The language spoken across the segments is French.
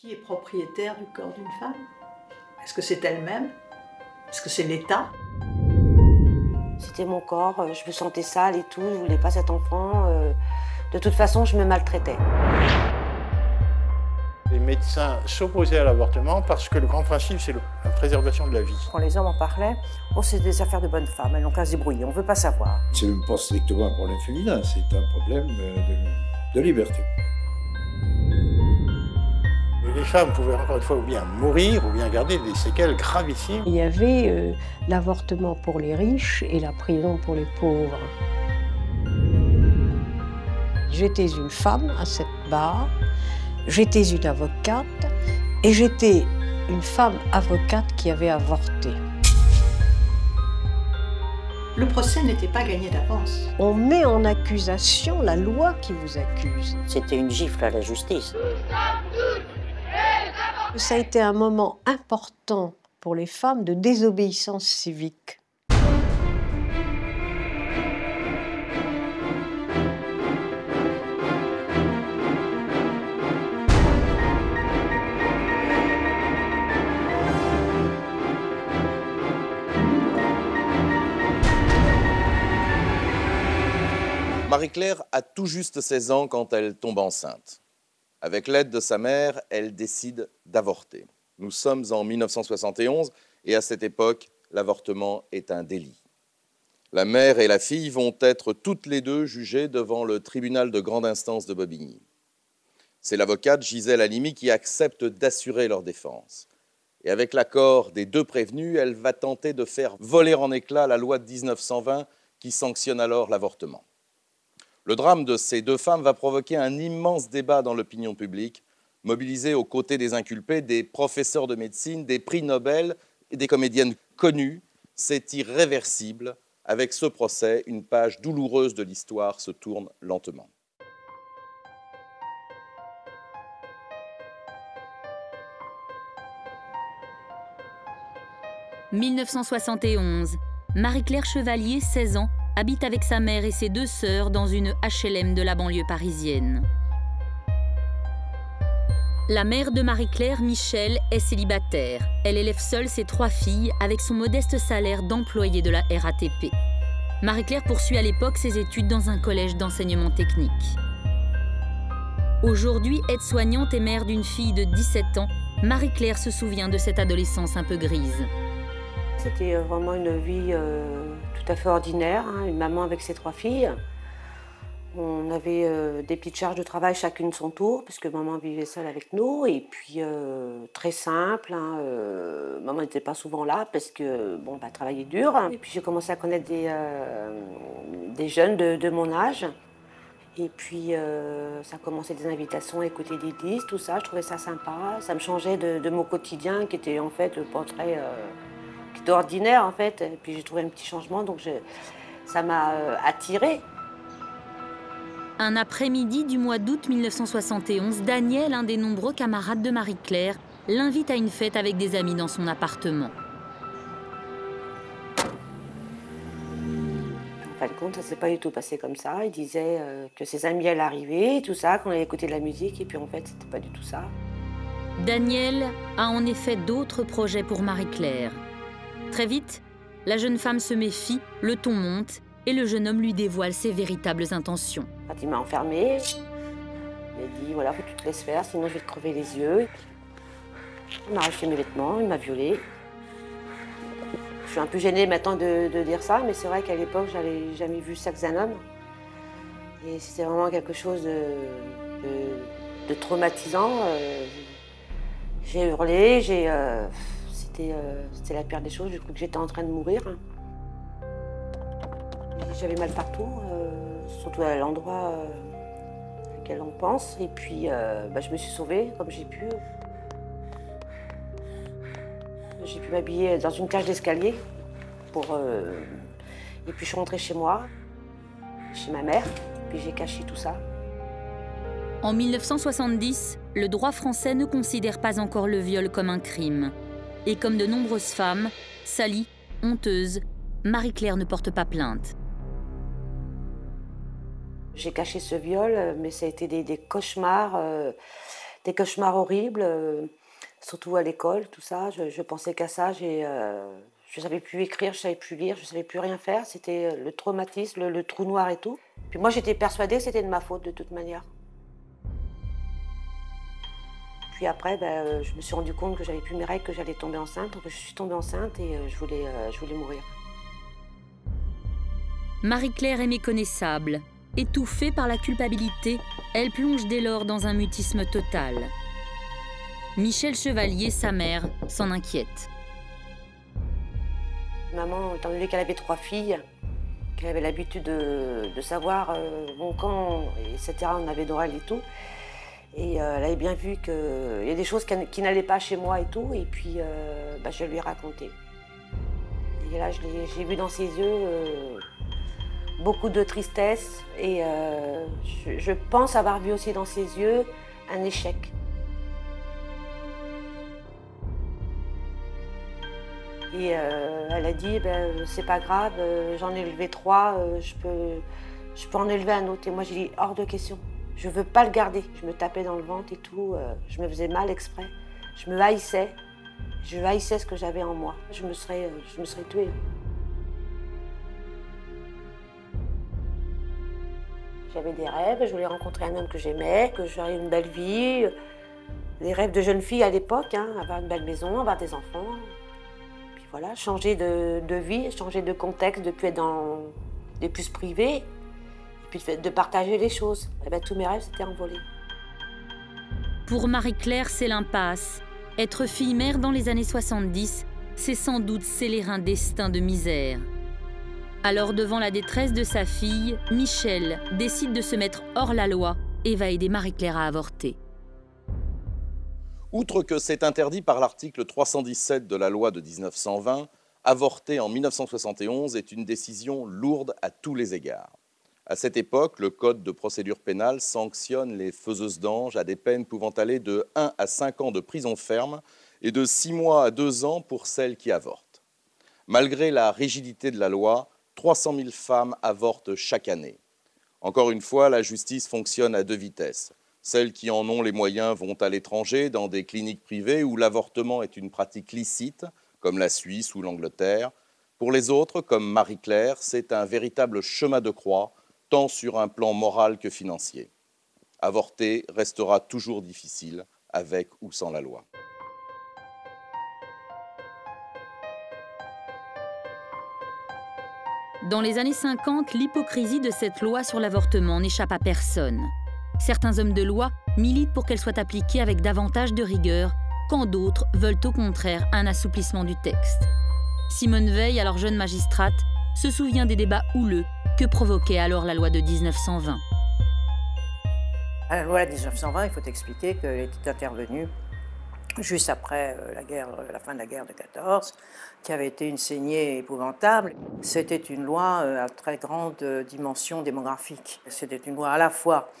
Qui est propriétaire du corps d'une femme Est-ce que c'est elle-même? Est-ce que c'est l'État? C'était mon corps, euh, je me sentais sale et tout, je voulais pas cet enfant. euh, De toute façon, je me maltraitais. Les médecins s'opposaient à l'avortement parce que le grand principe, c'est la préservation de la vie. Quand les hommes en parlaient, oh, c'est des affaires de bonnes femmes, elles n'ont qu'à se débrouiller, on veut pas savoir. C'est même pas strictement un problème féminin, c'est un problème euh, de, de liberté. Les femmes pouvaient encore une fois ou bien mourir ou bien garder des séquelles gravissimes. Il y avait euh, l'avortement pour les riches et la prison pour les pauvres. J'étais une femme à cette barre, j'étais une avocate et j'étais une femme avocate qui avait avorté. Le procès n'était pas gagné d'avance. On met en accusation la loi qui vous accuse. C'était une gifle à la justice. Ça a été un moment important pour les femmes de désobéissance civique. Marie-Claire a tout juste 16 ans quand elle tombe enceinte. Avec l'aide de sa mère, elle décide d'avorter. Nous sommes en 1971 et à cette époque, l'avortement est un délit. La mère et la fille vont être toutes les deux jugées devant le tribunal de grande instance de Bobigny. C'est l'avocate Gisèle Halimi qui accepte d'assurer leur défense. Et avec l'accord des deux prévenus, elle va tenter de faire voler en éclats la loi de 1920 qui sanctionne alors l'avortement. Le drame de ces deux femmes va provoquer un immense débat dans l'opinion publique, mobilisé aux côtés des inculpés, des professeurs de médecine, des prix Nobel et des comédiennes connues. C'est irréversible. Avec ce procès, une page douloureuse de l'histoire se tourne lentement. « 1971. Marie-Claire Chevalier, 16 ans, habite avec sa mère et ses deux sœurs dans une HLM de la banlieue parisienne. La mère de Marie-Claire, Michel, est célibataire. Elle élève seule ses trois filles avec son modeste salaire d'employée de la RATP. Marie-Claire poursuit à l'époque ses études dans un collège d'enseignement technique. Aujourd'hui aide-soignante et mère d'une fille de 17 ans, Marie-Claire se souvient de cette adolescence un peu grise. C'était euh, vraiment une vie euh, tout à fait ordinaire, hein, une maman avec ses trois filles. On avait euh, des petites charges de travail chacune son tour, puisque maman vivait seule avec nous. Et puis, euh, très simple, hein, maman n'était pas souvent là, parce que, bon, bah, travaillait dur. Et puis, j'ai commencé à connaître des, des jeunes de, mon âge. Et puis, ça commençait des invitations à écouter des disques, tout ça. Je trouvais ça sympa. Ça me changeait de, de mon quotidien, qui était en fait pas très... euh, qui était ordinaire, en fait. Et puis, j'ai trouvé un petit changement, donc je- ça m'a euh, attirée. Un après-midi du mois d'août 1971, Daniel, un des nombreux camarades de Marie-Claire, l'invite à une fête avec des amis dans son appartement. En fin de compte, ça s'est pas du tout passé comme ça. Il disait euh, que ses amis allaient arriver, tout ça, qu'on allait écouter de la musique, et puis en fait, c'était pas du tout ça. Daniel a en effet d'autres projets pour Marie-Claire. Très vite, la jeune femme se méfie, le ton monte et le jeune homme lui dévoile ses véritables intentions. Il m'a enfermée, il m'a dit voilà, faut que tu te laisses faire, sinon je vais te crever les yeux. Il m'a arraché mes vêtements, il m'a violée. Je suis un peu gênée maintenant de, dire ça, mais c'est vrai qu'à l'époque, j'avais jamais vu ça que un homme. Et c'était vraiment quelque chose de traumatisant. euh, j'ai hurlé, j'ai, euh, c'était, euh, c'était la pire des choses, j'ai cru que j'étais en train de mourir. J'avais mal partout, euh, surtout à l'endroit euh, auquel on pense. Et puis, bah, je me suis sauvée comme j'ai pu. J'ai pu m'habiller dans une cage d'escalier. Pour, Et puis, je suis rentrée chez moi, chez ma mère. Puis, j'ai caché tout ça. En 1970, le droit français ne considère pas encore le viol comme un crime. Et comme de nombreuses femmes, salie, honteuse, Marie-Claire ne porte pas plainte. J'ai caché ce viol, euh, mais ça a été des, cauchemars, euh, des cauchemars horribles, surtout à l'école, tout ça. Je, pensais qu'à ça. J'ai, je ne savais plus écrire, je savais plus lire, je ne savais plus rien faire. C'était le traumatisme, le, le, trou noir et tout. Puis moi, j'étais persuadée que c'était de ma faute de toute manière. Puis après, ben, euh, je me suis rendu compte que j'avais plus mes règles, que j'allais tomber enceinte. Donc je suis tombée enceinte et euh, je, voulais, euh, je voulais mourir. Marie-Claire est méconnaissable. Étouffée par la culpabilité, elle plonge dès lors dans un mutisme total. Michel Chevalier, sa mère, s'en inquiète. Maman, étant donné qu'elle avait trois filles, qu'elle avait l'habitude de, savoir bon, quand, etc., on avait d'oral et tout, et euh, elle avait bien vu qu'il y a des choses qui n'allaient pas chez moi et tout. Et puis, euh, bah, je lui ai raconté. Et là, j'ai vu dans ses yeux euh, beaucoup de tristesse. Et je, pense avoir vu aussi dans ses yeux un échec. Et elle a dit, ben, c'est pas grave, j'en ai élevé trois, je, peux, je peux en élever un autre. Et moi, j'ai dit, hors de question. Je veux pas le garder. Je me tapais dans le ventre et tout. Euh, je me faisais mal exprès. Je me haïssais. Je haïssais ce que j'avais en moi. Je me serais, euh, je tuée. J'avais des rêves. Je voulais rencontrer un homme que j'aimais, que j'aurais une belle vie. Des rêves de jeune fille à l'époque, hein, avoir une belle maison, avoir des enfants. Puis voilà, changer de, vie, changer de contexte, de plus être dans des plus privés puis de partager les choses. Et eh bien, tous mes rêves s'étaient envolés. Pour Marie-Claire, c'est l'impasse. Être fille-mère dans les années 70, c'est sans doute sceller un destin de misère. Alors, devant la détresse de sa fille, Michel décide de se mettre hors la loi et va aider Marie-Claire à avorter. Outre que c'est interdit par l'article 317 de la loi de 1920, avorter en 1971 est une décision lourde à tous les égards. À cette époque, le Code de procédure pénale sanctionne les faiseuses d'anges à des peines pouvant aller de 1 à 5 ans de prison ferme et de 6 mois à 2 ans pour celles qui avortent. Malgré la rigidité de la loi, 300 000 femmes avortent chaque année. Encore une fois, la justice fonctionne à deux vitesses. Celles qui en ont les moyens vont à l'étranger, dans des cliniques privées où l'avortement est une pratique licite, comme la Suisse ou l'Angleterre. Pour les autres, comme Marie-Claire, c'est un véritable chemin de croix tant sur un plan moral que financier. Avorter restera toujours difficile, avec ou sans la loi. Dans les années 50, l'hypocrisie de cette loi sur l'avortement n'échappe à personne. Certains hommes de loi militent pour qu'elle soit appliquée avec davantage de rigueur, quand d'autres veulent au contraire un assouplissement du texte. Simone Veil, alors jeune magistrate, se souvient des débats houleux que provoquait alors la loi de 1920 La loi de 1920, il faut expliquer qu'elle était intervenue juste après euh, la, guerre, euh, la fin de la guerre de 14, qui avait été une saignée épouvantable. C'était une loi euh, à très grande dimension démographique. C'était une loi à la fois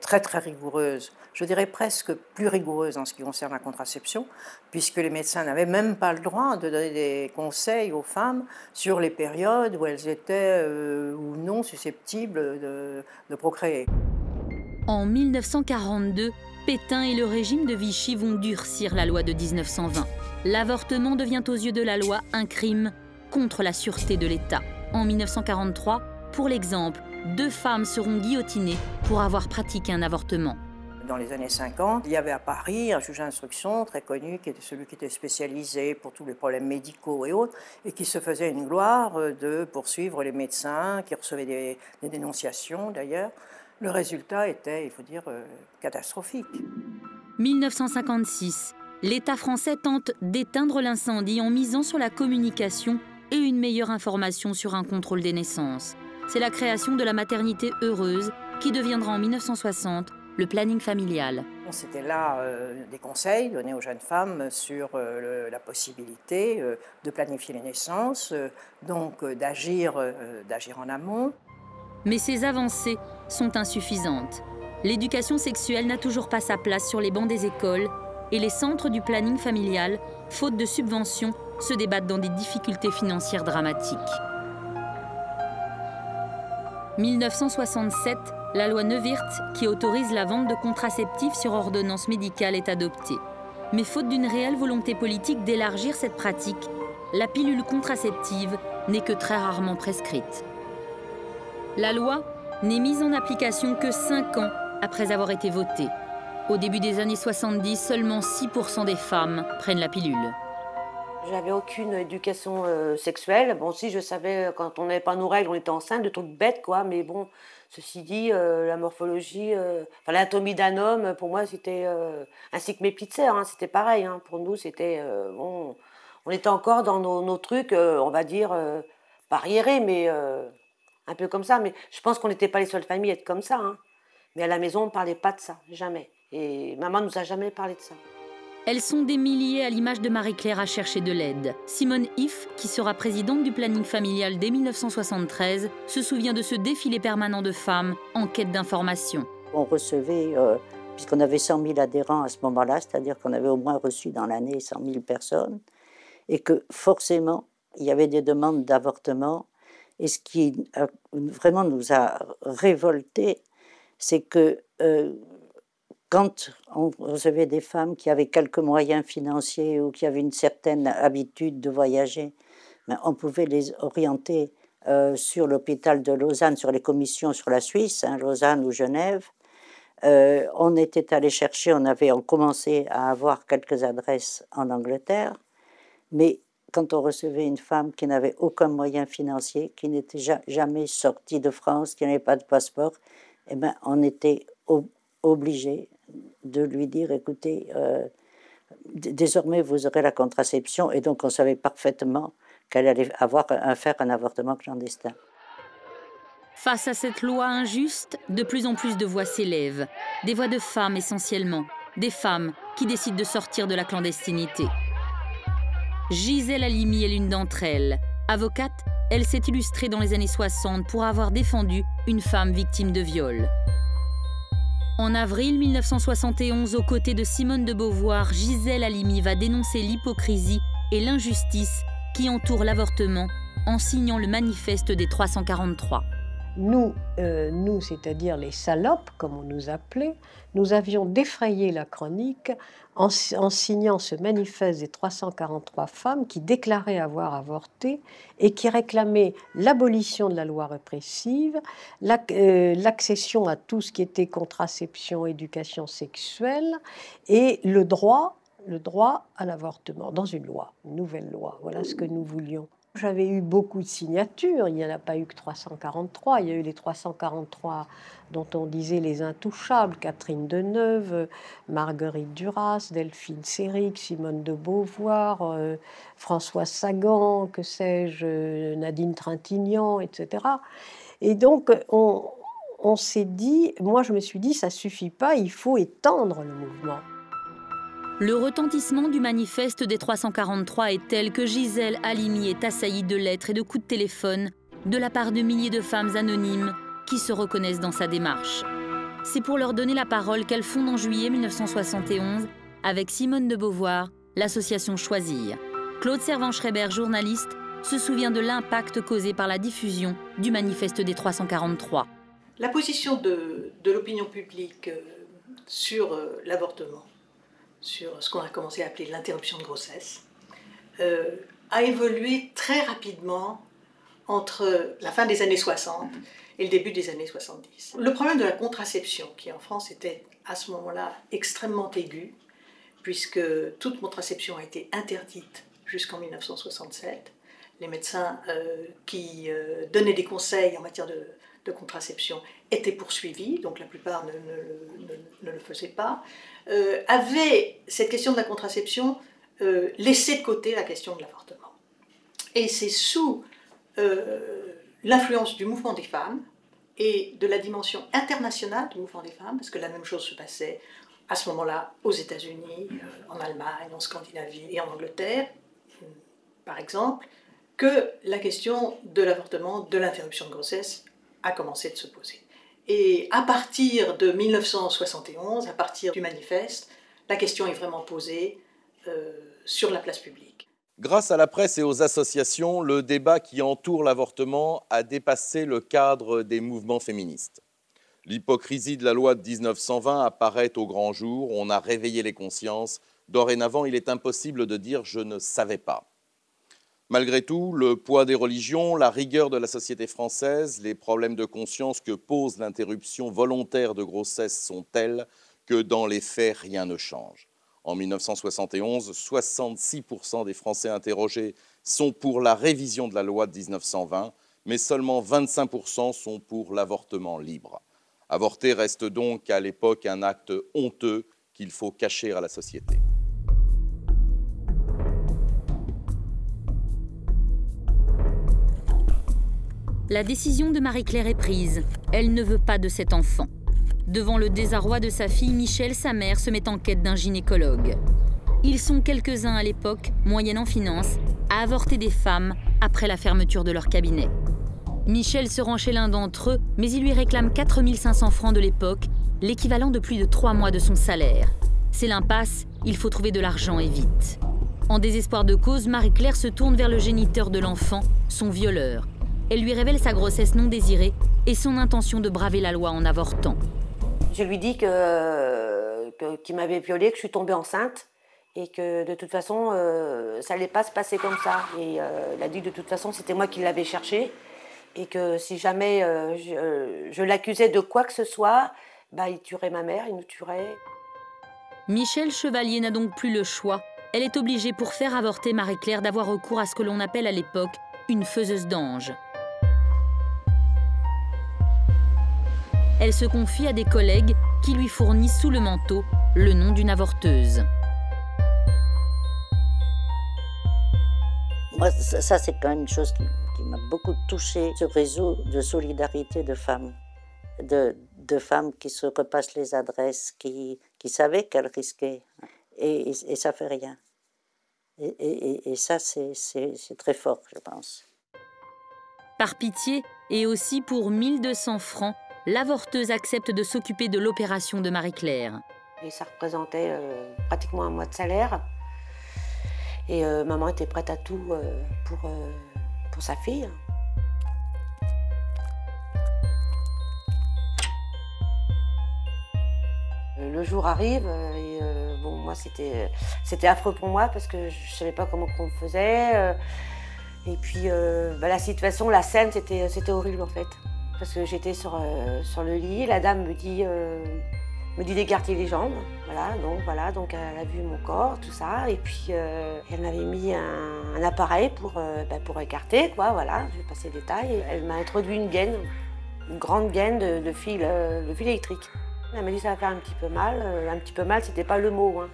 très très rigoureuse je dirais presque plus rigoureuse en ce qui concerne la contraception, puisque les médecins n'avaient même pas le droit de donner des conseils aux femmes sur les périodes où elles étaient ou non susceptibles de, de procréer. En 1942, Pétain et le régime de Vichy vont durcir la loi de 1920. L'avortement devient aux yeux de la loi un crime contre la sûreté de l'État. En 1943, pour l'exemple, deux femmes seront guillotinées pour avoir pratiqué un avortement dans les années 50, il y avait à Paris un juge d'instruction très connu, qui était celui qui était spécialisé pour tous les problèmes médicaux et autres, et qui se faisait une gloire de poursuivre les médecins, qui recevaient des, dénonciations d'ailleurs. Le résultat était, il faut dire, euh, catastrophique. 1956, l'État français tente d'éteindre l'incendie en misant sur la communication et une meilleure information sur un contrôle des naissances. C'est la création de la maternité heureuse qui deviendra en 1960 le planning familial. C'était là euh, des conseils donnés aux jeunes femmes sur euh, la possibilité euh, de planifier les naissances, donc d'agir, d'agir en amont. Mais ces avancées sont insuffisantes. L'éducation sexuelle n'a toujours pas sa place sur les bancs des écoles et les centres du planning familial, faute de subventions, se débattent dans des difficultés financières dramatiques. 1967, La loi Neuwirth, qui autorise la vente de contraceptifs sur ordonnance médicale, est adoptée. Mais faute d'une réelle volonté politique d'élargir cette pratique, la pilule contraceptive n'est que très rarement prescrite. La loi n'est mise en application que 5 ans après avoir été votée. Au début des années 70, seulement 6% des femmes prennent la pilule. J'avais aucune éducation euh, sexuelle. Bon, si je savais euh, quand on n'avait pas nos règles, on était enceinte, de trucs bêtes, quoi. Mais bon, ceci dit, euh, la morphologie, l'anatomie d'un homme, pour moi, c'était ainsi que mes petites sœurs, hein, c'était pareil. Hein. Pour nous, c'était bon, on était encore dans nos, trucs, on va dire pas mais un peu comme ça. Mais je pense qu'on n'était pas les seules familles à être comme ça. Hein. Mais à la maison, on ne parlait pas de ça, jamais. Et maman nous a jamais parlé de ça. Elles sont des milliers à l'image de Marie-Claire à chercher de l'aide. Simone If, qui sera présidente du planning familial dès 1973, se souvient de ce défilé permanent de femmes en quête d'informations. On recevait, euh, puisqu'on avait 100 000 adhérents à ce moment-là, c'est-à-dire qu'on avait au moins reçu dans l'année 100 000 personnes, et que forcément, il y avait des demandes d'avortement. Et ce qui vraiment nous a révoltés, c'est que euh, quand on recevait des femmes qui avaient quelques moyens financiers ou qui avaient une certaine habitude de voyager, ben, on pouvait les orienter euh, sur l'hôpital de Lausanne, sur les commissions sur la Suisse, hein, Lausanne ou Genève. Euh, on était allé chercher, on avait on commencé à avoir quelques adresses en Angleterre, mais quand on recevait une femme qui n'avait aucun moyen financier, qui n'était jamais sortie de France, qui n'avait pas de passeport, eh ben, on était obligé de lui dire, écoutez, euh, désormais vous aurez la contraception, et donc on savait parfaitement qu'elle allait avoir à faire un avortement clandestin. Face à cette loi injuste, de plus en plus de voix s'élèvent, des voix de femmes essentiellement, des femmes qui décident de sortir de la clandestinité. Gisèle Halimi est l'une d'entre elles. Avocate, elle s'est illustrée dans les années 60 pour avoir défendu une femme victime de viol. En avril 1971, aux côtés de Simone de Beauvoir, Gisèle Halimi va dénoncer l'hypocrisie et l'injustice qui entourent l'avortement en signant le manifeste des 343. Nous, euh, nous c'est-à-dire les salopes, comme on nous appelait, nous avions défrayé la chronique en, signant ce manifeste des 343 femmes qui déclaraient avoir avorté et qui réclamaient l'abolition de la loi répressive, euh, l'accession à tout ce qui était contraception, éducation sexuelle et le droit, le droit à l'avortement dans une loi, une nouvelle loi. Voilà ce que nous voulions. J'avais eu beaucoup de signatures, il n'y en a pas eu que 343, il y a eu les 343 dont on disait les intouchables, Catherine Deneuve, Marguerite Duras, Delphine Séric, Simone de Beauvoir, euh, François Sagan, que sais-je, Nadine Trintignant, etc. Et donc on, on s'est dit, moi je me suis dit, ça suffit pas, il faut étendre le mouvement. Le retentissement du manifeste des 343 est tel que Gisèle Halimi est assaillie de lettres et de coups de téléphone de la part de milliers de femmes anonymes qui se reconnaissent dans sa démarche. C'est pour leur donner la parole qu'elle fonde en juillet 1971 avec Simone de Beauvoir l'association Choisir. Claude Servan-Schreiber, journaliste, se souvient de l'impact causé par la diffusion du manifeste des 343. La position de, l'opinion publique euh, sur euh, l'avortement sur ce qu'on a commencé à appeler l'interruption de grossesse, euh, a évolué très rapidement entre la fin des années 60 et le début des années 70. Le problème de la contraception, qui en France était à ce moment-là extrêmement aigu, puisque toute contraception a été interdite jusqu'en 1967, les médecins euh, qui euh, donnaient des conseils en matière de, contraception étaient poursuivis, donc la plupart ne, le faisaient pas. Euh, avait cette question de la contraception euh, laissé de côté la question de l'avortement. Et c'est sous euh, l'influence du mouvement des femmes et de la dimension internationale du mouvement des femmes, parce que la même chose se passait à ce moment-là aux États-Unis, en Allemagne, en Scandinavie et en Angleterre, par exemple, que la question de l'avortement, de l'interruption de grossesse a commencé de se poser. Et à partir de 1971, à partir du manifeste, la question est vraiment posée euh, sur la place publique. Grâce à la presse et aux associations, le débat qui entoure l'avortement a dépassé le cadre des mouvements féministes. L'hypocrisie de la loi de 1920 apparaît au grand jour, on a réveillé les consciences. Dorénavant, il est impossible de dire je ne savais pas. Malgré tout, le poids des religions, la rigueur de la société française, les problèmes de conscience que pose l'interruption volontaire de grossesse sont tels que dans les faits, rien ne change. En 1971, 66% des Français interrogés sont pour la révision de la loi de 1920, mais seulement 25% sont pour l'avortement libre. Avorter reste donc à l'époque un acte honteux qu'il faut cacher à la société. La décision de Marie-Claire est prise. Elle ne veut pas de cet enfant. Devant le désarroi de sa fille, Michel, sa mère, se met en quête d'un gynécologue. Ils sont quelques-uns à l'époque, moyennant finance, à avorter des femmes après la fermeture de leur cabinet. Michel se rend chez l'un d'entre eux, mais il lui réclame 4500 francs de l'époque, l'équivalent de plus de trois mois de son salaire. C'est l'impasse, il faut trouver de l'argent et vite. En désespoir de cause, Marie-Claire se tourne vers le géniteur de l'enfant, son violeur, elle lui révèle sa grossesse non désirée et son intention de braver la loi en avortant. Je lui dis que, qu'il m'avait violée, que je suis tombée enceinte et que de toute façon, euh, ça n'allait pas se passer comme ça. Et euh, il a dit que de toute façon, c'était moi qui l'avais cherché et que si jamais euh, je, je l'accusais de quoi que ce soit, bah, il tuerait ma mère, il nous tuerait. Michel Chevalier n'a donc plus le choix. Elle est obligée pour faire avorter Marie-Claire d'avoir recours à ce que l'on appelle à l'époque une faiseuse d'ange. Elle se confie à des collègues qui lui fournissent sous le manteau le nom d'une avorteuse. Moi, ça, c'est quand même une chose qui, m'a beaucoup touchée, ce réseau de solidarité de femmes, de, femmes qui se repassent les adresses, qui, qui savaient qu'elles risquaient, et, et, ça fait rien. Et, et ça, c'est très fort, je pense. Par pitié, et aussi pour 1200 francs, l'avorteuse accepte de s'occuper de l'opération de Marie-Claire. Et ça représentait euh, pratiquement un mois de salaire. Et euh, maman était prête à tout euh, pour, sa fille. Le jour arrive et bon moi c'était c'était affreux pour moi parce que je savais pas comment on faisait et puis bah, la situation la scène c'était c'était horrible en fait parce que j'étais sur, euh, sur le lit. La dame me dit, euh, dit d'écarter les jambes. Voilà, donc voilà, donc elle a vu mon corps, tout ça, et puis euh, elle m'avait mis un, appareil pour, bah, pour écarter, quoi. Voilà, je vais passer les détails. Elle m'a introduit une gaine, une grande gaine de, fil, de fil électrique. Elle m'a dit ça va faire un petit peu mal. un petit peu mal, c'était pas le mot. Hein.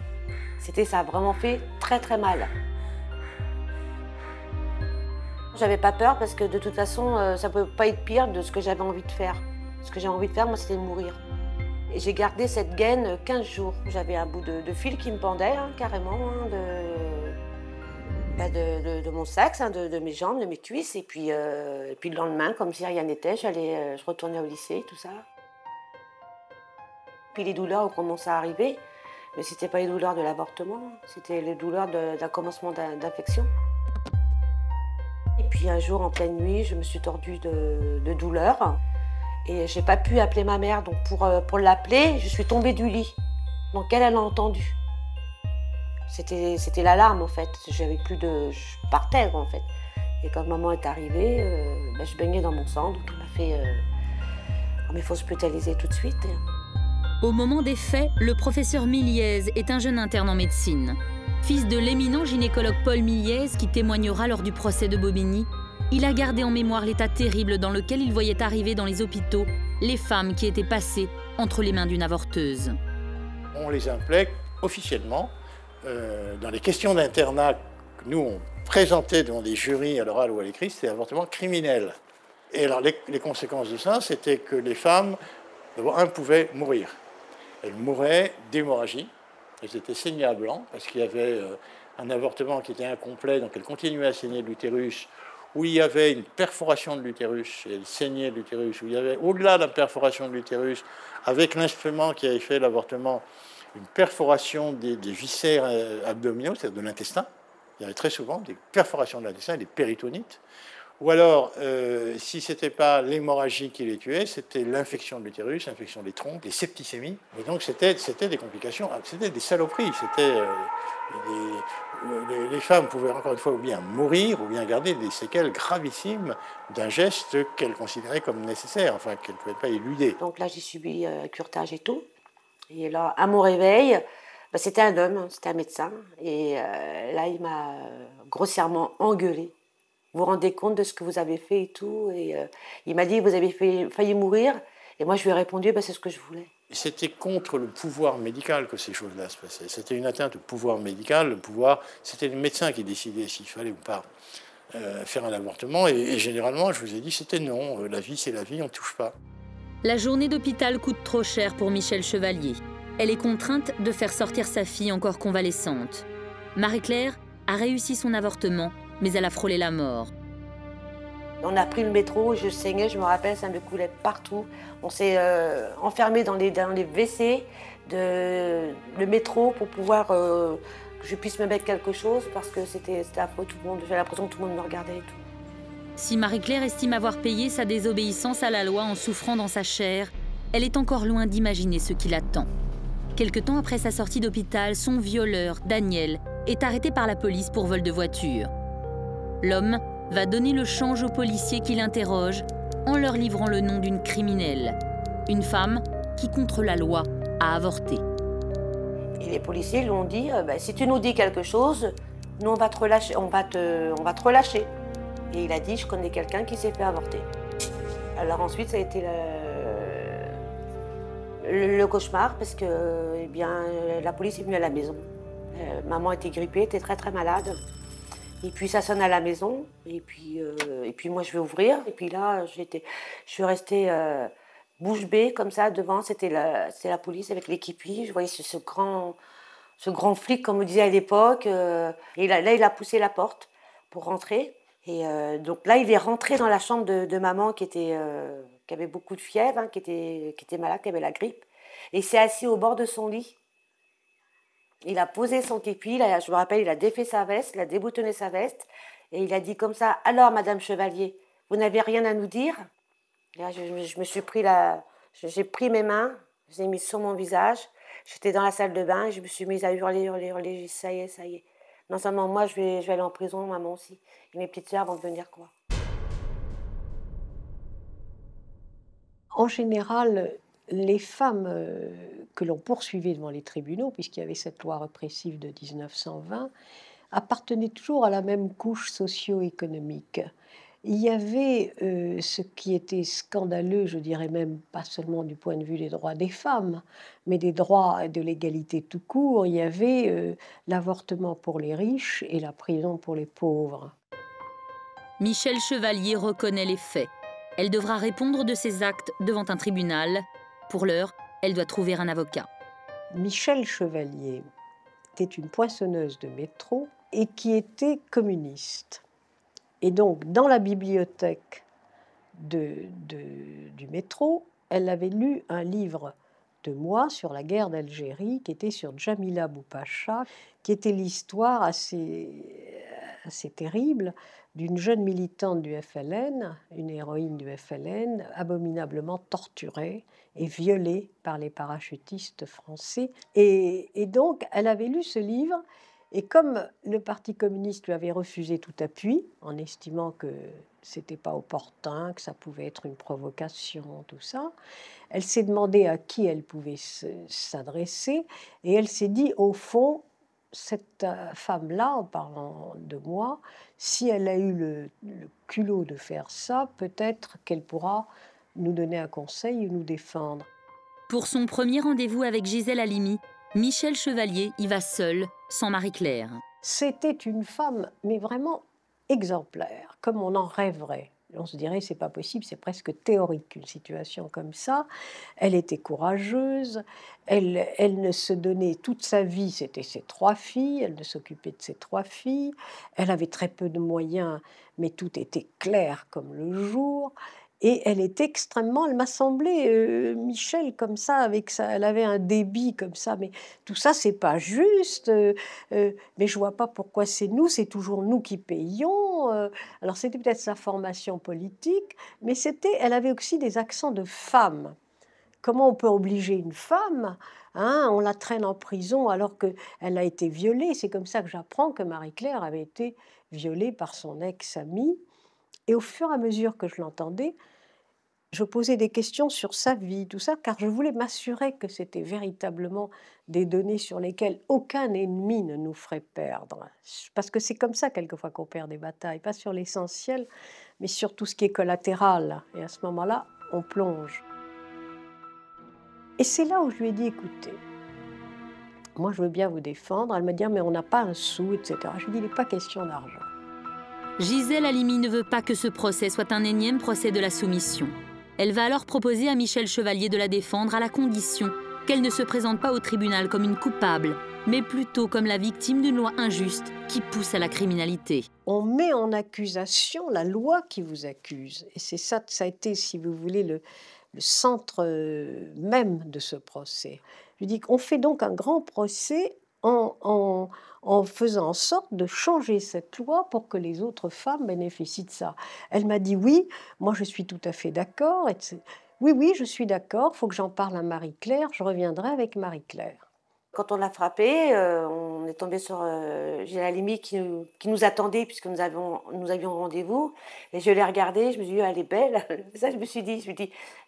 C'était ça a vraiment fait très très mal. J'avais pas peur parce que de toute façon, euh, ça ne peut pas être pire de ce que j'avais envie de faire. Ce que j'ai envie de faire, moi, c'était de mourir. Et j'ai gardé cette gaine 15 jours. J'avais un bout de, fil qui me pendait, hein, carrément, hein, bah, de, mon sexe, hein, de, mes jambes, de mes cuisses. Et puis, euh, et puis le lendemain, comme si rien n'était, j'allais, euh, je retournais au lycée, tout ça. Puis les douleurs ont commencé à arriver. Mais ce n'était pas les douleurs de l'avortement, c'était les douleurs d'un commencement d'infection. Puis un jour, en pleine nuit, je me suis tordue de, douleur. Et j'ai pas pu appeler ma mère. Donc pour, euh, pour l'appeler, je suis tombée du lit. Donc elle, elle a entendu. C'était, c'était l'alarme en fait. J'avais plus de. Je partais en fait. Et quand maman est arrivée, euh, ben, je baignais dans mon sang. Donc elle m'a fait. Euh... Mais il faut hospitaliser tout de suite. Au moment des faits, le professeur Miliez est un jeune interne en médecine. Fils de l'éminent gynécologue Paul Milliez, qui témoignera lors du procès de Bobigny, il a gardé en mémoire l'état terrible dans lequel il voyait arriver dans les hôpitaux les femmes qui étaient passées entre les mains d'une avorteuse. On les implique officiellement euh, dans les questions d'internat que nous on présentait devant des jurys à l'oral ou à l'écrit, c'était avortement criminel. Et alors les, les conséquences de ça, c'était que les femmes, d'abord, un, pouvaient mourir. Elles mouraient d'hémorragie, elles étaient saignées à blanc parce qu'il y avait euh, un avortement qui était incomplet, donc elles continuaient à saigner l'utérus, où il y avait une perforation de l'utérus, et elles saignaient l'utérus, où il y avait, au-delà de la perforation de l'utérus, avec l'instrument qui avait fait l'avortement, une perforation des, viscères euh, abdominaux, c'est-à-dire de l'intestin. Il y avait très souvent des perforations de l'intestin, des péritonites, Ou alors, euh, si ce n'était pas l'hémorragie qui les tuait, c'était l'infection de l'utérus, l'infection des troncs, les septicémies. Et donc, c'était des complications, ah, c'était des saloperies. C'était, euh, les, femmes pouvaient encore une fois ou bien mourir, ou bien garder des séquelles gravissimes d'un geste qu'elles considéraient comme nécessaire, enfin, qu'elles ne pouvaient pas éluder. Donc là, j'ai subi un curtage et tout. Et là, à mon réveil, bah, c'était un homme, hein, c'était un médecin. Et euh, là, il m'a grossièrement engueulé. Vous vous rendez compte de ce que vous avez fait et tout Et euh, il m'a dit, vous avez failli mourir. Et moi, je lui ai répondu, bah, c'est ce que je voulais. C'était contre le pouvoir médical que ces choses-là se passaient. C'était une atteinte au pouvoir médical. Le pouvoir, c'était le médecin qui décidait s'il fallait ou pas euh, faire un avortement. Et, et, généralement, je vous ai dit, c'était non. La vie, c'est la vie, on ne touche pas. La journée d'hôpital coûte trop cher pour Michel Chevalier. Elle est contrainte de faire sortir sa fille encore convalescente. Marie-Claire a réussi son avortement, mais elle a frôlé la mort. On a pris le métro, je saignais, je me rappelle, ça me coulait partout. On s'est euh, enfermé dans les, dans les WC de le métro pour pouvoir euh, que je puisse me mettre quelque chose parce que c'était affreux, tout le monde, j'avais l'impression que tout le monde me regardait et tout. Si Marie-Claire estime avoir payé sa désobéissance à la loi en souffrant dans sa chair, elle est encore loin d'imaginer ce qui l'attend. Quelque temps après sa sortie d'hôpital, son violeur, Daniel, est arrêté par la police pour vol de voiture. L'homme va donner le change aux policiers qui l'interrogent en leur livrant le nom d'une criminelle, une femme qui, contre la loi, a avorté. Et les policiers lui ont dit euh, bah, si tu nous dis quelque chose, nous on va te relâcher. On va te, on va te relâcher. Et il a dit je connais quelqu'un qui s'est fait avorter. Alors ensuite, ça a été le, cauchemar parce que eh bien, la police est venue à la maison. Euh, maman était grippée, était très très malade. Et puis ça sonne à la maison. Et puis, euh, et puis moi je vais ouvrir. Et puis là, j'étais, je suis restée euh, bouche bée comme ça devant. C'était la, la police avec l'équipier. Je voyais ce, grand, ce grand flic comme on disait à l'époque. et là, là, il a poussé la porte pour rentrer. Et donc là, il est rentré dans la chambre de, maman qui était qui avait beaucoup de fièvre, hein, qui, était, qui était malade, qui avait la grippe. Et il s'est assis au bord de son lit. Il a posé son képi, je me rappelle, il a défait sa veste, il a déboutonné sa veste, et il a dit comme ça Alors, Madame Chevalier, vous n'avez rien à nous dire? Là, je, me suis pris la. J'ai pris mes mains, je les ai mis sur mon visage. J'étais dans la salle de bain et je me suis mise à hurler, hurler, hurler. Ça y est, ça y est. Non seulement moi, je vais, je vais aller en prison, maman aussi. Et mes petites sœurs vont devenir quoi? En général, les femmes euh, que l'on poursuivait devant les tribunaux, puisqu'il y avait cette loi répressive de 1920, appartenaient toujours à la même couche socio-économique. Il y avait euh, ce qui était scandaleux, je dirais même pas seulement du point de vue des droits des femmes, mais des droits de l'égalité tout court. Il y avait euh, l'avortement pour les riches et la prison pour les pauvres. Michel Chevalier reconnaît les faits. Elle devra répondre de ses actes devant un tribunal. Pour l'heure, elle doit trouver un avocat. Michel Chevalier était une poinçonneuse de métro et qui était communiste. Et donc, dans la bibliothèque du métro, elle avait lu un livre de moi sur la guerre d'Algérie, qui était sur Jamila Boupacha, qui était l'histoire assez, assez terrible d'une jeune militante du FLN, une héroïne du FLN, abominablement torturée et violée par les parachutistes français. Et, donc, elle avait lu ce livre, et comme le Parti communiste lui avait refusé tout appui, en estimant que c'était pas opportun, que ça pouvait être une provocation, tout ça, elle s'est demandé à qui elle pouvait s'adresser, et elle s'est dit, au fond, cette euh, femme-là, en parlant de moi, si elle a eu le, culot de faire ça, peut-être qu'elle pourra nous donner un conseil ou nous défendre. Pour son premier rendez-vous avec Gisèle Halimi, Michel Chevalier y va seul, sans Marie-Claire. C'était une femme, mais vraiment exemplaire, comme on en rêverait on se dirait c'est pas possible, c'est presque théorique une situation comme ça. Elle était courageuse, elle, elle ne se donnait toute sa vie, c'était ses trois filles, elle ne s'occupait de ses trois filles, elle avait très peu de moyens, mais tout était clair comme le jour. Et elle était extrêmement, elle m'a semblé, euh, Michel, comme ça, avec ça, elle avait un débit comme ça, mais tout ça, c'est pas juste. Euh, euh, mais je vois pas pourquoi c'est nous, c'est toujours nous qui payons. alors c'était peut-être sa formation politique, mais c'était, elle avait aussi des accents de femme. Comment on peut obliger une femme hein, On la traîne en prison alors qu'elle a été violée? C'est comme ça que j'apprends que Marie-Claire avait été violée par son ex-ami. Et au fur et à mesure que je l'entendais, je posais des questions sur sa vie, tout ça, car je voulais m'assurer que c'était véritablement des données sur lesquelles aucun ennemi ne nous ferait perdre. Parce que c'est comme ça quelquefois qu'on perd des batailles, pas sur l'essentiel, mais sur tout ce qui est collatéral. Et à ce moment-là, on plonge. Et c'est là où je lui ai dit, écoutez, moi je veux bien vous défendre. Elle m'a dit, ah, mais on n'a pas un sou, etc. Je lui ai dit, il n'est pas question d'argent. Gisèle Halimi ne veut pas que ce procès soit un énième procès de la soumission. Elle va alors proposer à Michel Chevalier de la défendre à la condition qu'elle ne se présente pas au tribunal comme une coupable, mais plutôt comme la victime d'une loi injuste qui pousse à la criminalité. On met en accusation la loi qui vous accuse. Et c'est ça, ça a été, si vous voulez, le, centre euh, même de ce procès. Je dis qu'on fait donc un grand procès en, en, faisant en sorte de changer cette loi pour que les autres femmes bénéficient de ça. Elle m'a dit oui, moi je suis tout à fait d'accord. Oui, oui, je suis d'accord, il faut que j'en parle à Marie-Claire, je reviendrai avec Marie-Claire. Quand on l'a frappé, euh, on est tombé sur euh, Gilles qui, qui, nous attendait puisque nous, avions, nous avions rendez-vous. Et je l'ai regardée, je me suis dit, elle est belle. Ça, je me suis dit, je me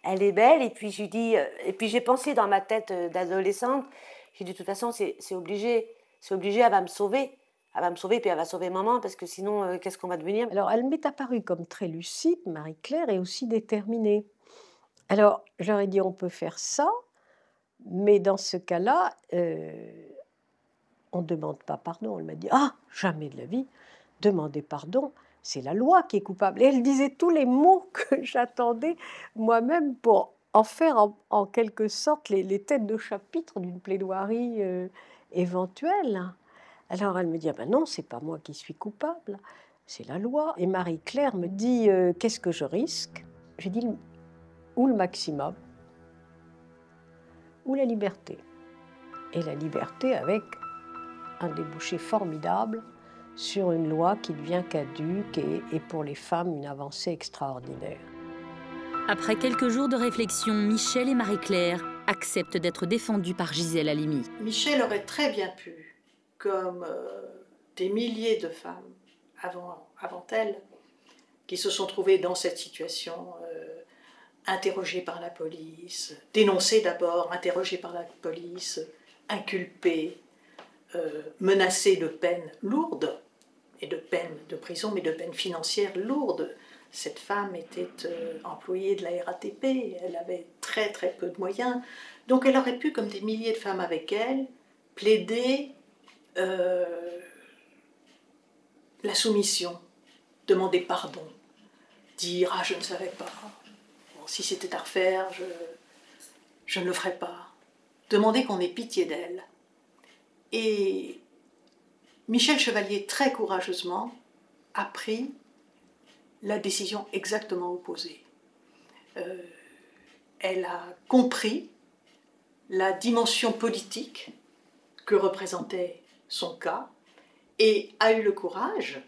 elle est belle. Euh, et puis j'ai pensé dans ma tête euh, d'adolescente, j'ai dit, de toute façon, c'est obligé, c'est obligé, elle va me sauver. Elle va me sauver, puis elle va sauver maman, parce que sinon, euh, qu'est-ce qu'on va devenir? Alors, elle m'est apparue comme très lucide, Marie-Claire, et aussi déterminée. Alors, j'aurais dit, on peut faire ça, mais dans ce cas-là, euh, on ne demande pas pardon. Elle m'a dit, ah, jamais de la vie, demander pardon, c'est la loi qui est coupable. Et elle disait tous les mots que j'attendais moi-même pour en faire en, quelque sorte les, têtes de chapitre d'une plaidoirie euh, éventuelle. Alors elle me dit ah ben non, c'est pas moi qui suis coupable, c'est la loi. Et Marie-Claire me dit euh, qu'est-ce que je risque? J'ai dit ou le maximum? Ou la liberté? Et la liberté avec un débouché formidable sur une loi qui devient caduque et pour les femmes une avancée extraordinaire. Après quelques jours de réflexion, Michel et Marie-Claire acceptent d'être défendus par Gisèle Halimi. Michel aurait très bien pu, comme euh, des milliers de femmes avant, avant elle, qui se sont trouvées dans cette situation, euh, interrogées par la police, dénoncées d'abord, interrogées par la police, inculpées, euh, menacées de peines lourdes, et de peines de prison, mais de peines financières lourdes, cette femme était euh, employée de la RATP, elle avait très très peu de moyens, donc elle aurait pu, comme des milliers de femmes avec elle, plaider euh, la soumission, demander pardon, dire ah je ne savais pas, si c'était à refaire, je, je ne le ferai pas, demander qu'on ait pitié d'elle. Et Michel Chevalier, très courageusement, a pris la décision exactement opposée. Euh, elle a compris la dimension politique que représentait son cas et a eu le courage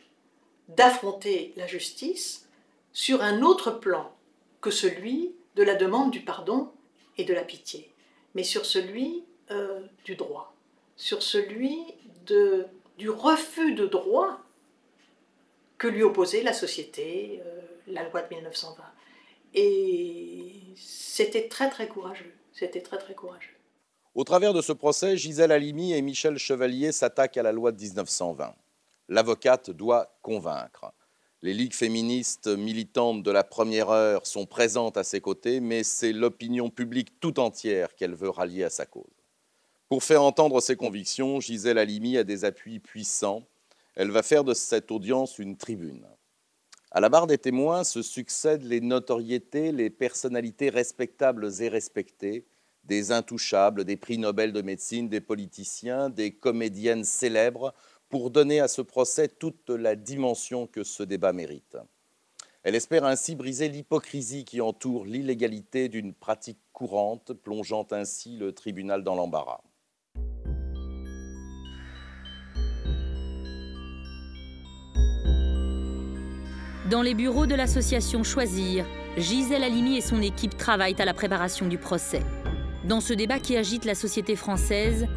d'affronter la justice sur un autre plan que celui de la demande du pardon et de la pitié, mais sur celui euh, du droit, sur celui du refus de droit que lui opposait la société, euh, la loi de 1920. Et c'était très très courageux. C'était très très courageux. Au travers de ce procès, Gisèle Halimi et Michel Chevalier s'attaquent à la loi de 1920. L'avocate doit convaincre. Les ligues féministes militantes de la première heure sont présentes à ses côtés, mais c'est l'opinion publique tout entière qu'elle veut rallier à sa cause. Pour faire entendre ses convictions, Gisèle Halimi a des appuis puissants elle va faire de cette audience une tribune. À la barre des témoins se succèdent les notoriétés, les personnalités respectables et respectées, des intouchables, des prix Nobel de médecine, des politiciens, des comédiennes célèbres, pour donner à ce procès toute la dimension que ce débat mérite. Elle espère ainsi briser l'hypocrisie qui entoure l'illégalité d'une pratique courante, plongeant ainsi le tribunal dans l'embarras. Dans les bureaux de l'association Choisir, Gisèle Halimi et son équipe travaillent à la préparation du procès. Dans ce débat qui agite la société française,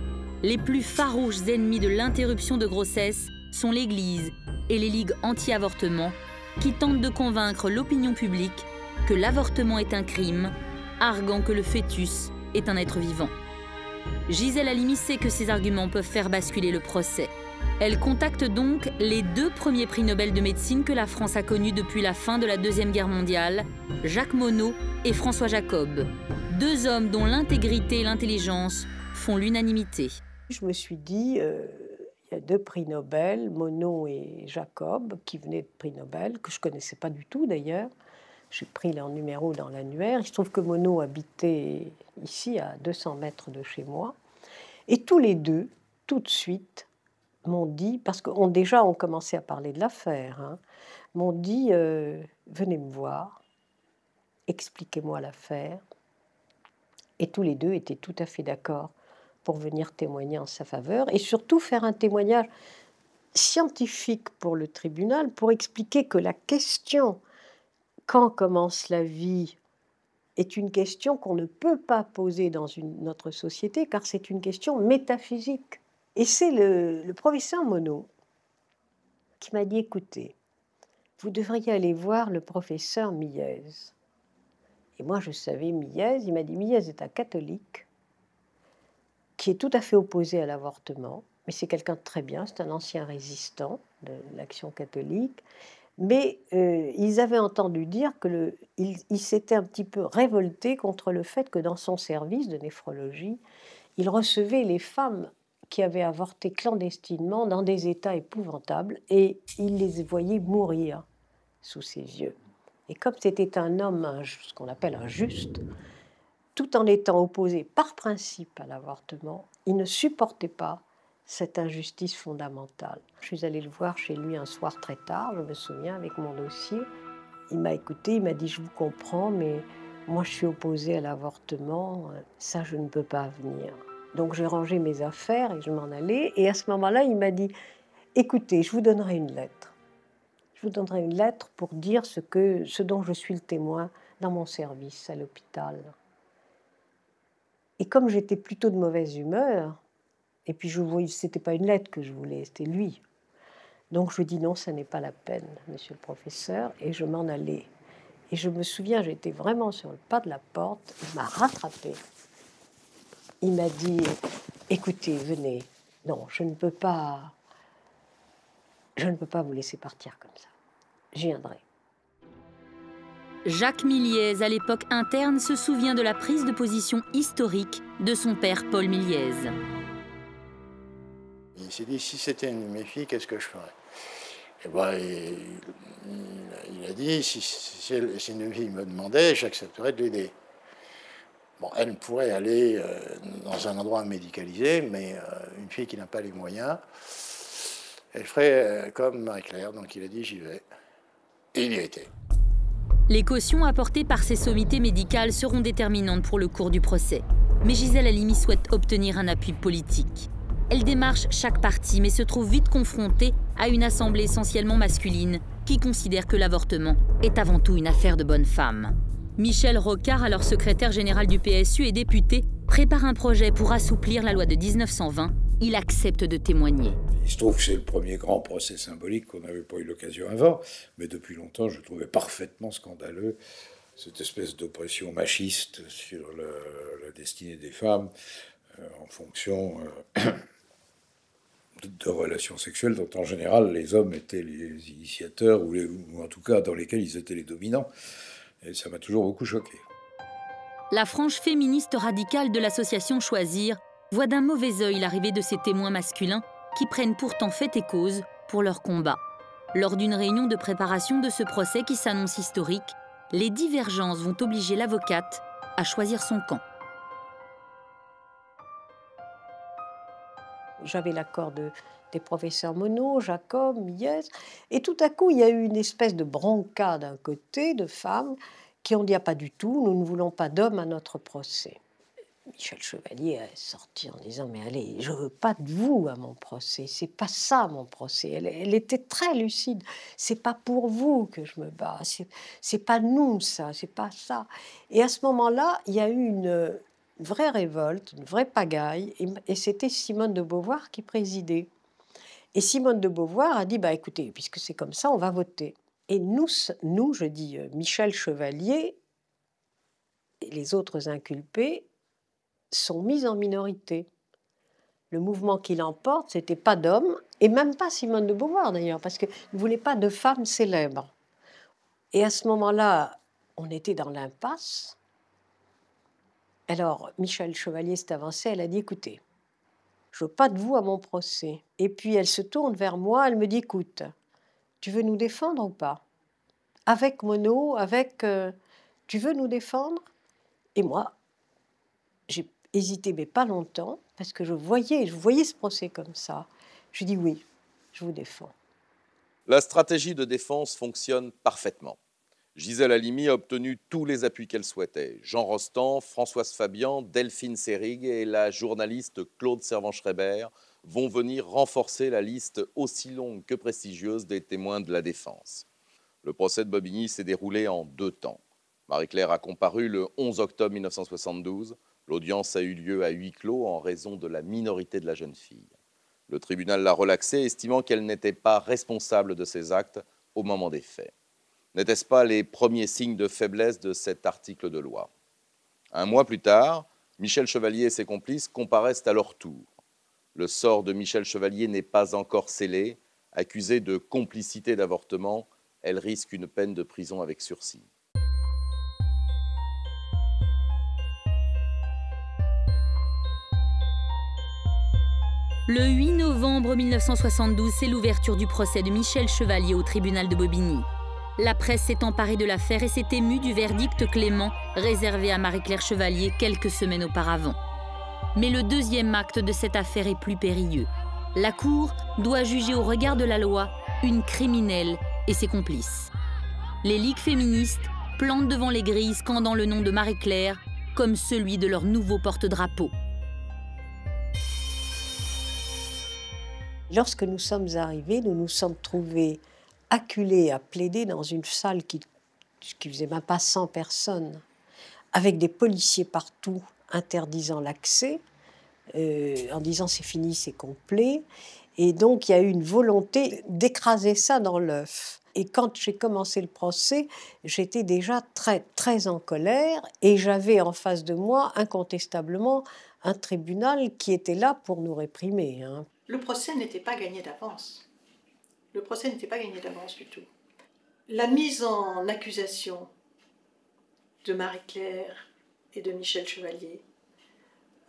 les plus farouches ennemis de l'interruption de grossesse sont l'Église et les ligues anti-avortement qui tentent de convaincre l'opinion publique que l'avortement est un crime, arguant que le fœtus est un être vivant. Gisèle Halimi sait que ces arguments peuvent faire basculer le procès. Elle contacte donc les deux premiers prix Nobel de médecine que la France a connus depuis la fin de la Deuxième Guerre mondiale, Jacques Monod et François Jacob. Deux hommes dont l'intégrité et l'intelligence font l'unanimité. Je me suis dit, euh, il y a deux prix Nobel, Monod et Jacob, qui venaient de prix Nobel, que je ne connaissais pas du tout d'ailleurs. J'ai pris leur numéro dans l'annuaire. Il se trouve que Monod habitait ici, à 200 mètres de chez moi. Et tous les deux, tout de suite, m'ont dit, parce qu'on déjà on commençait à parler de l'affaire, hein, m'ont dit euh, venez me voir, expliquez-moi l'affaire. Et tous les deux étaient tout à fait d'accord pour venir témoigner en sa faveur et surtout faire un témoignage scientifique pour le tribunal pour expliquer que la question quand commence la vie? est une question qu'on ne peut pas poser dans une, notre société car c'est une question métaphysique. Et c'est le, professeur Monod qui m'a dit écoutez, vous devriez aller voir le professeur Millez. Et moi, je savais Millez. Il m'a dit Millez est un catholique qui est tout à fait opposé à l'avortement, mais c'est quelqu'un de très bien, c'est un ancien résistant de l'action catholique. Mais euh, ils avaient entendu dire que il, il s'était un petit peu révolté contre le fait que dans son service de néphrologie, il recevait les femmes qui avaient avorté clandestinement dans des états épouvantables et il les voyait mourir sous ses yeux. Et comme c'était un homme, ce qu'on appelle un juste, tout en étant opposé par principe à l'avortement, il ne supportait pas cette injustice fondamentale. Je suis allée le voir chez lui un soir très tard, je me souviens, avec mon dossier. Il m'a écouté, il m'a dit, je vous comprends, mais moi je suis opposée à l'avortement, ça je ne peux pas venir. Donc j'ai rangé mes affaires et je m'en allais. Et à ce moment-là, il m'a dit Écoutez, je vous donnerai une lettre. Je vous donnerai une lettre pour dire ce, que, ce dont je suis le témoin dans mon service à l'hôpital. Et comme j'étais plutôt de mauvaise humeur, et puis je voyais, c'était pas une lettre que je voulais, c'était lui. Donc je lui dis non, ça n'est pas la peine, monsieur le professeur, et je m'en allais. Et je me souviens, j'étais vraiment sur le pas de la porte, il m'a rattrapé il m'a dit écoutez, venez. Non, je ne peux pas. Je ne peux pas vous laisser partir comme ça. J'y viendrai. Jacques Milliez, à l'époque interne, se souvient de la prise de position historique de son père Paul Milliez. Il s'est dit si c'était une de mes filles, qu'est-ce que je ferais? Et ben, il, a dit si, si, une fille me demandait, j'accepterais de l'aider elle pourrait aller euh, dans un endroit médicalisé, mais euh, une fille qui n'a pas les moyens, elle ferait euh, comme Marie-Claire, donc il a dit j'y vais. Et il y a été. Les cautions apportées par ces sommités médicales seront déterminantes pour le cours du procès. Mais Gisèle Halimi souhaite obtenir un appui politique. Elle démarche chaque parti, mais se trouve vite confrontée à une assemblée essentiellement masculine qui considère que l'avortement est avant tout une affaire de bonnes femmes. Michel Rocard, alors secrétaire général du PSU et député, prépare un projet pour assouplir la loi de 1920. Il accepte de témoigner. Il se trouve que c'est le premier grand procès symbolique qu'on n'avait pas eu l'occasion avant, mais depuis longtemps, je trouvais parfaitement scandaleux cette espèce d'oppression machiste sur la destinée des femmes euh, en fonction euh, de, relations sexuelles dont en général les hommes étaient les initiateurs ou, ou en tout cas dans lesquels ils étaient les dominants. Et ça m'a toujours beaucoup choqué. La frange féministe radicale de l'association Choisir voit d'un mauvais œil l'arrivée de ces témoins masculins qui prennent pourtant fait et cause pour leur combat. Lors d'une réunion de préparation de ce procès qui s'annonce historique, les divergences vont obliger l'avocate à choisir son camp. J'avais l'accord de, des professeurs Monod, Jacob, Mies. Et tout à coup, il y a eu une espèce de bronca d'un côté de femmes qui ont dit ah, pas du tout, nous ne voulons pas d'hommes à notre procès. Michel Chevalier est sorti en disant mais allez, je veux pas de vous à mon procès, c'est pas ça mon procès. Elle, était très lucide. C'est pas pour vous que je me bats, c'est pas nous ça, c'est pas ça. Et à ce moment-là, il y a eu une vraie révolte, une vraie pagaille, et, c'était Simone de Beauvoir qui présidait. Et Simone de Beauvoir a dit bah écoutez, puisque c'est comme ça, on va voter. Et nous, nous, je dis euh, Michel Chevalier et les autres inculpés sont mis en minorité. Le mouvement qui l'emporte, c'était pas d'hommes, et même pas Simone de Beauvoir d'ailleurs, parce qu'elle ne voulait pas de femmes célèbres. Et à ce moment-là, on était dans l'impasse. Alors, Michel Chevalier s'est avancé, elle a dit, écoutez, je veux pas de vous à mon procès. Et puis elle se tourne vers moi, elle me dit, écoute, tu veux nous défendre ou pas? Avec Mono, avec... Euh, tu veux nous défendre? Et moi, j'ai hésité, mais pas longtemps, parce que je voyais, je voyais ce procès comme ça. Je dis oui, je vous défends. La stratégie de défense fonctionne parfaitement. Gisèle Halimi a obtenu tous les appuis qu'elle souhaitait. Jean Rostand, Françoise Fabian, Delphine Seyrig et la journaliste Claude Servan-Schreiber vont venir renforcer la liste aussi longue que prestigieuse des témoins de la défense. Le procès de Bobigny s'est déroulé en deux temps. Marie-Claire a comparu le 11 octobre 1972. L'audience a eu lieu à huis clos en raison de la minorité de la jeune fille. Le tribunal l'a relaxée, estimant qu'elle n'était pas responsable de ses actes au moment des faits. N'était-ce pas les premiers signes de faiblesse de cet article de loi? Un mois plus tard, Michel Chevalier et ses complices comparaissent à leur tour. Le sort de Michel Chevalier n'est pas encore scellé. Accusée de complicité d'avortement, elle risque une peine de prison avec sursis. Le 8 novembre 1972, c'est l'ouverture du procès de Michel Chevalier au tribunal de Bobigny. La presse s'est emparée de l'affaire et s'est émue du verdict clément réservé à Marie-Claire Chevalier quelques semaines auparavant. Mais le deuxième acte de cette affaire est plus périlleux. La Cour doit juger au regard de la loi une criminelle et ses complices. Les ligues féministes plantent devant les grilles scandant le nom de Marie-Claire comme celui de leur nouveau porte-drapeau. Lorsque nous sommes arrivés, nous nous sommes trouvés acculés à plaider dans une salle qui ne faisait même pas 100 personnes, avec des policiers partout interdisant l'accès, euh, en disant c'est fini, c'est complet. Et donc il y a eu une volonté d'écraser ça dans l'œuf. Et quand j'ai commencé le procès, j'étais déjà très, très en colère et j'avais en face de moi incontestablement un tribunal qui était là pour nous réprimer. Hein le procès n'était pas gagné d'avance. Le procès n'était pas gagné d'avance du tout. La mise en accusation de Marie-Claire et de Michel Chevalier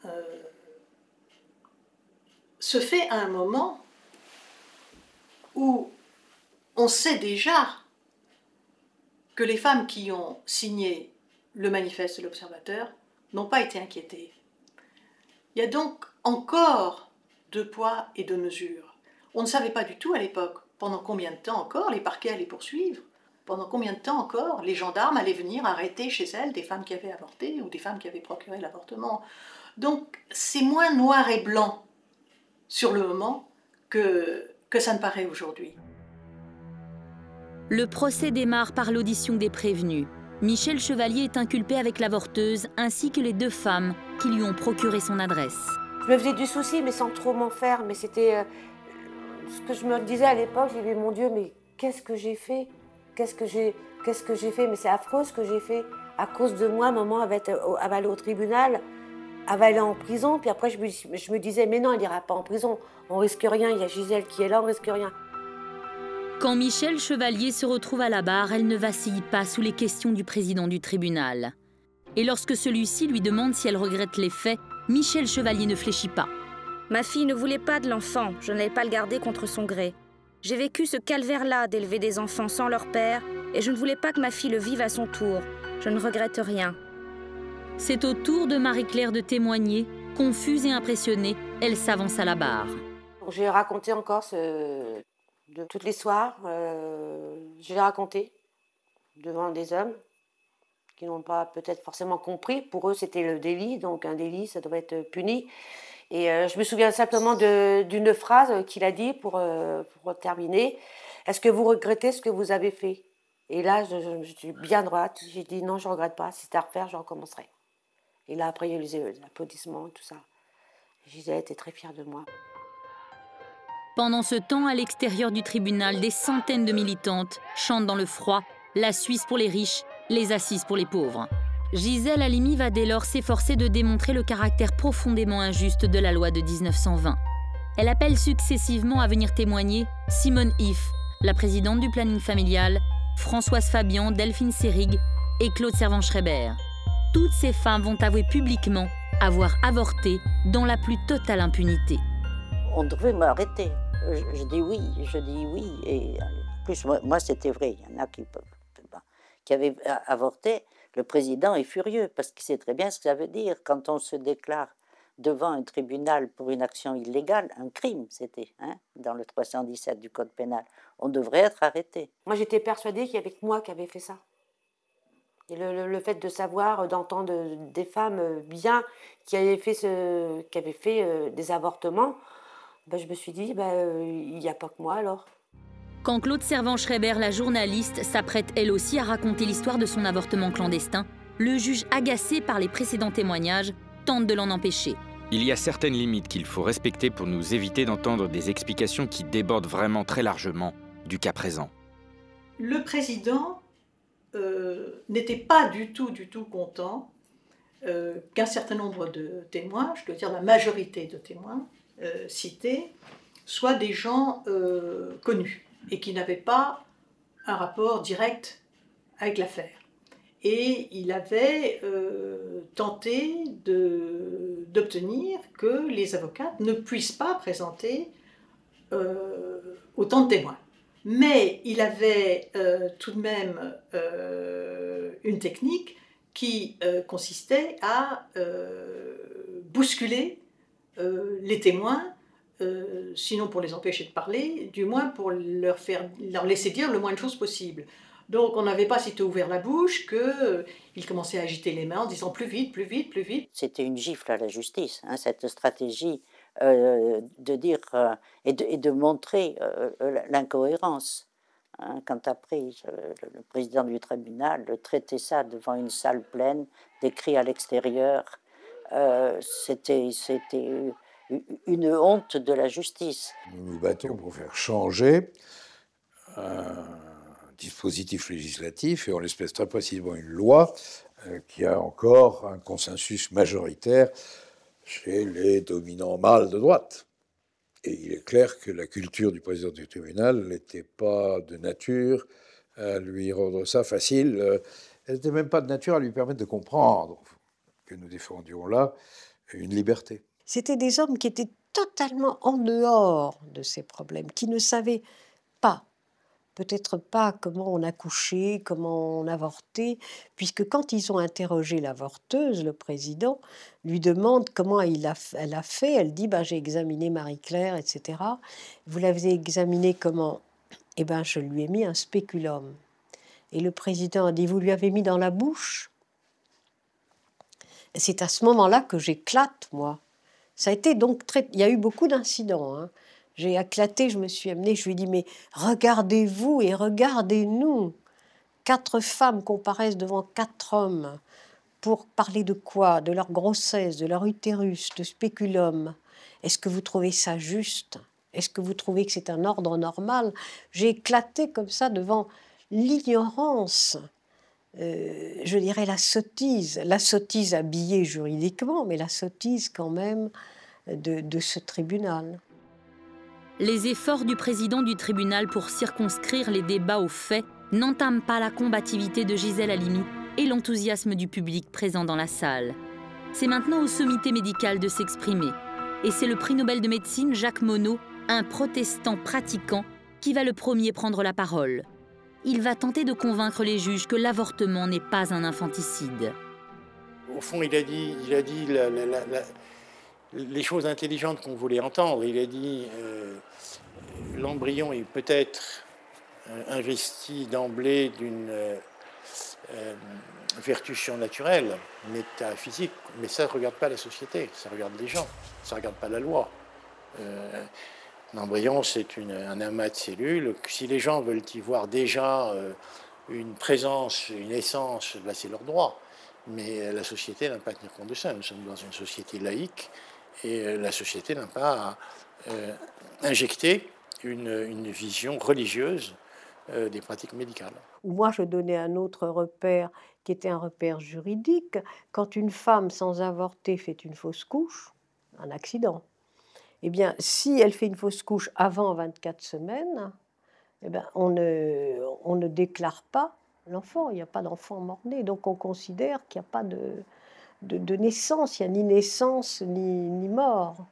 euh, se fait à un moment où on sait déjà que les femmes qui ont signé le manifeste de l'Observateur n'ont pas été inquiétées. Il y a donc encore de poids et de mesure. On ne savait pas du tout à l'époque pendant combien de temps encore les parquets allaient poursuivre, pendant combien de temps encore les gendarmes allaient venir arrêter chez elles des femmes qui avaient avorté ou des femmes qui avaient procuré l'avortement? Donc c'est moins noir et blanc sur le moment que, que ça ne paraît aujourd'hui. Le procès démarre par l'audition des prévenus. Michel Chevalier est inculpé avec l'avorteuse ainsi que les deux femmes qui lui ont procuré son adresse. Je me faisais du souci, mais sans trop m'en faire. Mais c'était euh, ce que je me disais à l'époque. J'ai dit, mon Dieu, mais qu'est-ce que j'ai fait? Qu'est-ce que j'ai qu'est-ce que fait? Mais c'est affreux ce que j'ai fait. À cause de moi, maman avait avalé au tribunal, allé en prison. Puis après, je me, je me disais, mais non, elle n'ira pas en prison. On risque rien. Il y a Gisèle qui est là, on risque rien. Quand Michel Chevalier se retrouve à la barre, elle ne vacille pas sous les questions du président du tribunal. Et lorsque celui-ci lui demande si elle regrette les faits, Michel Chevalier ne fléchit pas. Ma fille ne voulait pas de l'enfant, je n'allais pas le garder contre son gré. J'ai vécu ce calvaire-là d'élever des enfants sans leur père, et je ne voulais pas que ma fille le vive à son tour. Je ne regrette rien. C'est au tour de Marie-Claire de témoigner, confuse et impressionnée, elle s'avance à la barre. J'ai raconté encore ce... de toutes les soirs. Euh, je l'ai raconté devant des hommes qui n'ont pas peut-être forcément compris. Pour eux, c'était le délit, donc un délit, ça doit être puni. Et euh, je me souviens simplement d'une phrase qu'il a dit pour, euh, pour terminer. Est-ce que vous regrettez ce que vous avez fait? Et là, je, suis bien droite. J'ai dit non, je ne regrette pas. Si c'était à refaire, je recommencerai. Et là, après, il y a eu les applaudissements, tout ça. Gisèle était très fière de moi. Pendant ce temps, à l'extérieur du tribunal, des centaines de militantes chantent dans le froid La Suisse pour les riches, les assises pour les pauvres. Gisèle Halimi va dès lors s'efforcer de démontrer le caractère profondément injuste de la loi de 1920. Elle appelle successivement à venir témoigner Simone If, la présidente du planning familial, Françoise Fabian, Delphine Seyrig et Claude Servan-Schreiber. Toutes ces femmes vont avouer publiquement avoir avorté dans la plus totale impunité. On devait m'arrêter. Je, dis oui, je dis oui. Et plus, moi, c'était vrai. Il y en a qui avaient avorté. Le président est furieux parce qu'il sait très bien ce que ça veut dire quand on se déclare devant un tribunal pour une action illégale, un crime, c'était, hein, dans le 317 du Code pénal. On devrait être arrêté. Moi, j'étais persuadée qu'il y avait que moi qui avait fait ça. Et le, fait de savoir, d'entendre des femmes bien qui avaient fait, ce, qui avaient fait euh, des avortements, ben, je me suis dit, ben, euh, il n'y a pas que moi alors. Quand Claude Servan-Schreiber, la journaliste, s'apprête elle aussi à raconter l'histoire de son avortement clandestin, le juge, agacé par les précédents témoignages, tente de l'en empêcher. Il y a certaines limites qu'il faut respecter pour nous éviter d'entendre des explications qui débordent vraiment très largement du cas présent. Le président euh, n'était pas du tout, du tout content euh, qu'un certain nombre de témoins, je dois dire la majorité de témoins euh, cités, soient des gens connus et qui n'avaient pas un rapport direct avec l'affaire. Et il avait tenté d'obtenir que les avocates ne puissent pas présenter autant de témoins. Mais il avait euh, tout de même euh, une technique qui euh, consistait à bousculer les témoins, sinon pour les empêcher de parler, du moins pour leur, faire, leur laisser dire le moins de choses possible. Donc on n'avait pas sitôt ouvert la bouche qu'il commençait à agiter les mains en disant plus vite, plus vite, plus vite. C'était une gifle à la justice, hein, cette stratégie euh, de dire euh, et, de, montrer euh, l'incohérence. Hein, quand après le, président du tribunal traitait ça devant une salle pleine, des cris à l'extérieur, c'était une honte de la justice. Nous nous battons pour faire changer un dispositif législatif et en l'espèce très précisément une loi qui a encore un consensus majoritaire chez les dominants mâles de droite. Et il est clair que la culture du président du tribunal n'était pas de nature à lui rendre ça facile. Euh, elle n'était même pas de nature à lui permettre de comprendre que nous défendions là une liberté. C'était des hommes qui étaient totalement en dehors de ces problèmes, qui ne savaient pas peut-être pas comment on a couché, comment on a avorté, puisque quand ils ont interrogé l'avorteuse, le président lui demande comment il a, elle a fait. Elle dit ben, J'ai examiné Marie-Claire, etc. Vous l'avez examiné comment? Eh bien, je lui ai mis un spéculum. Et le président a dit Vous lui avez mis dans la bouche? C'est à ce moment-là que j'éclate, moi. Ça a été donc très. Il y a eu beaucoup d'incidents. Hein. J'ai éclaté, je me suis amenée, je lui ai dit, mais regardez-vous et regardez-nous. Quatre femmes comparaissent devant quatre hommes pour parler de quoi? De leur grossesse, de leur utérus, de spéculum. Est-ce que vous trouvez ça juste? Est-ce que vous trouvez que c'est un ordre normal? J'ai éclaté comme ça devant l'ignorance, euh, je dirais la sottise, la sottise habillée juridiquement, mais la sottise quand même de ce tribunal. Les efforts du président du tribunal pour circonscrire les débats aux faits n'entament pas la combativité de Gisèle Halimi et l'enthousiasme du public présent dans la salle. C'est maintenant au sommité médical de s'exprimer. Et c'est le prix Nobel de médecine Jacques Monod, un protestant pratiquant, qui va le premier prendre la parole. Il va tenter de convaincre les juges que l'avortement n'est pas un infanticide. Au fond, il a dit, il a dit les choses intelligentes qu'on voulait entendre. Il a dit euh, l'embryon est peut-être euh, investi d'emblée d'une euh, vertu surnaturelle, métaphysique, mais ça ne regarde pas la société, ça regarde les gens, ça ne regarde pas la loi. L'embryon, c'est un amas de cellules. Si les gens veulent y voir déjà une présence, une essence, ben, c'est leur droit. Mais la société n'a pas à tenir compte de ça. Nous sommes dans une société laïque et euh, la société n'a pas euh, injecté une, une, vision religieuse euh, des pratiques médicales. Moi, je donnais un autre repère qui était un repère juridique. Quand une femme sans avorter fait une fausse couche, un accident, eh bien, si elle fait une fausse couche avant 24 semaines, eh bien, on, ne, on ne déclare pas l'enfant. Il n'y a pas d'enfant mort-né. Donc, on considère qu'il n'y a pas de, de, naissance, il n'y a ni naissance ni, mort.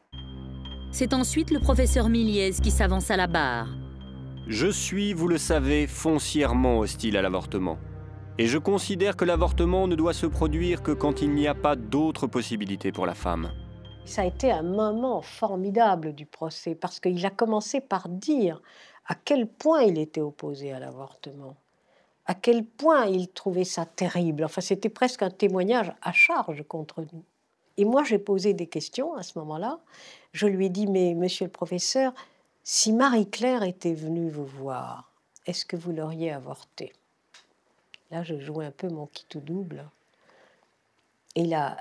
C'est ensuite le professeur Miliez qui s'avance à la barre. Je suis, vous le savez, foncièrement hostile à l'avortement. Et je considère que l'avortement ne doit se produire que quand il n'y a pas d'autre possibilité pour la femme. Ça a été un moment formidable du procès parce qu'il a commencé par dire à quel point il était opposé à l'avortement à quel point il trouvait ça terrible. Enfin, c'était presque un témoignage à charge contre nous. Et moi, j'ai posé des questions à ce moment-là. Je lui ai dit, mais monsieur le professeur, si Marie-Claire était venue vous voir, est-ce que vous l'auriez avorté Là, je jouais un peu mon qui tout double. Et il a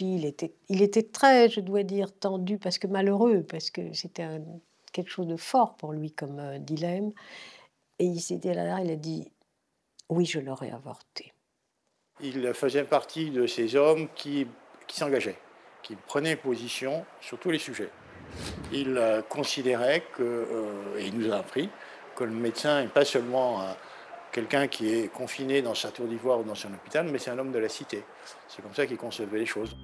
il était, il était très, je dois dire, tendu, parce que malheureux, parce que c'était quelque chose de fort pour lui comme euh, dilemme. Et il s'est dit là, il a dit oui, je l'aurais avorté. Il faisait partie de ces hommes qui, qui s'engageaient, qui prenaient position sur tous les sujets. Il euh, considérait que, euh, et il nous a appris, que le médecin n'est pas seulement quelqu'un qui est confiné dans sa tour d'ivoire ou dans son hôpital, mais c'est un homme de la cité. C'est comme ça qu'il concevait les choses.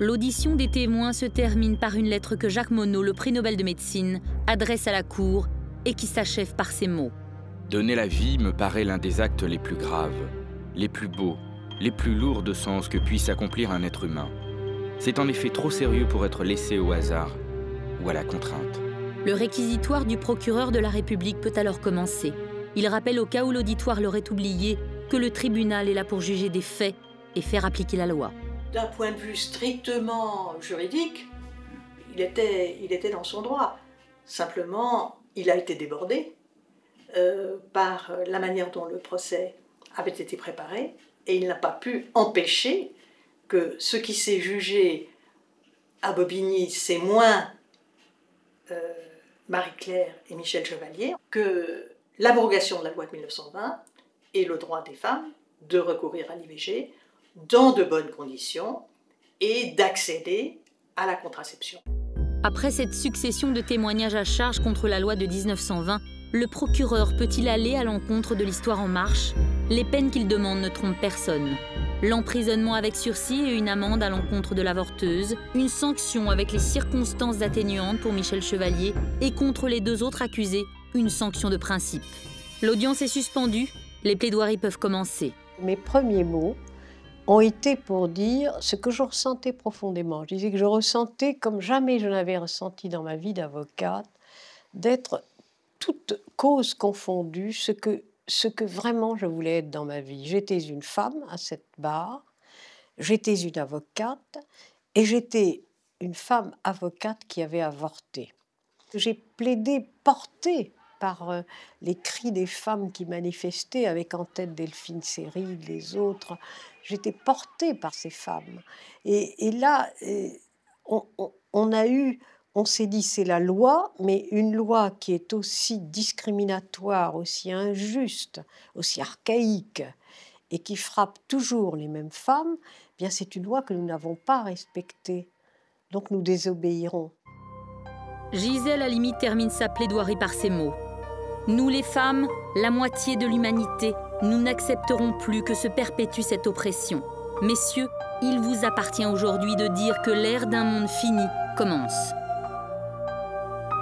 L'audition des témoins se termine par une lettre que Jacques Monod, le prix Nobel de médecine, adresse à la Cour et qui s'achève par ces mots. Donner la vie me paraît l'un des actes les plus graves, les plus beaux, les plus lourds de sens que puisse accomplir un être humain. C'est en effet trop sérieux pour être laissé au hasard ou à la contrainte. Le réquisitoire du procureur de la République peut alors commencer. Il rappelle au cas où l'auditoire l'aurait oublié que le tribunal est là pour juger des faits et faire appliquer la loi. D'un point de vue strictement juridique, il était, dans son droit. Simplement, il a été débordé euh, par la manière dont le procès avait été préparé et il n'a pas pu empêcher que ce qui s'est jugé à Bobigny, c'est moins euh, Marie-Claire et Michel Chevalier l'abrogation de la loi de 1920 et le droit des femmes de recourir à l'IVG dans de bonnes conditions et d'accéder à la contraception. Après cette succession de témoignages à charge contre la loi de 1920, le procureur peut-il aller à l'encontre de l'histoire en marche? Les peines qu'il demande ne trompent personne. L'emprisonnement avec sursis et une amende à l'encontre de l'avorteuse, une sanction avec les circonstances atténuantes pour Michel Chevalier et contre les deux autres accusés, une sanction de principe. L'audience est suspendue, les plaidoiries peuvent commencer. Mes premiers mots ont été pour dire ce que je ressentais profondément. Je disais que je ressentais comme jamais je n'avais ressenti dans ma vie d'avocate, d'être toute cause confondue, ce que, ce que vraiment je voulais être dans ma vie. J'étais une femme à cette barre, j'étais une avocate et j'étais une femme avocate qui avait avorté. J'ai plaidé portée par euh, les cris des femmes qui manifestaient avec en tête Delphine Série, les autres. J'étais portée par ces femmes. Et, là, euh, on, a eu, on s'est dit c'est la loi, mais une loi qui est aussi discriminatoire, aussi injuste, aussi archaïque et qui frappe toujours les mêmes femmes, eh bien c'est une loi que nous n'avons pas respectée. Donc nous désobéirons. Gisèle, limite, termine sa plaidoirie par ces mots. Nous les femmes, la moitié de l'humanité, nous n'accepterons plus que se perpétue cette oppression. Messieurs, il vous appartient aujourd'hui de dire que l'ère d'un monde fini commence.